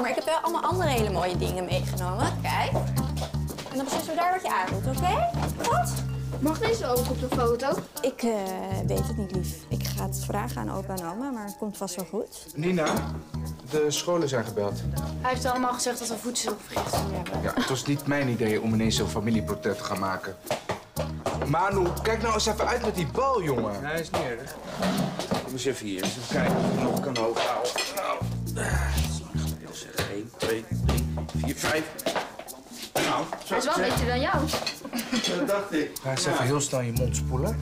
Maar ik heb wel allemaal andere hele mooie dingen meegenomen. Kijk. En dan beslissen we daar wat je aandoet, oké? Wat? Mag deze ook op de foto? Ik eh, weet het niet, lief. Ik ga het vragen aan opa en oma, maar het komt vast wel goed. Nina, de scholen zijn gebeld. Hij heeft allemaal gezegd dat we voedselvergiftiging hebben. Ja, het was niet mijn idee om ineens zo'n familieportret te gaan maken. Manu, kijk nou eens even uit met die bal, jongen. Nee, is niet erg. Kom eens even hier. Eens even kijken of ik nog kan hoog houden. 2, 3, 4, 5. Nou, zo. Hij is wel beter dan jou. Dat dacht ik. Ga eens even heel snel je mond spoelen.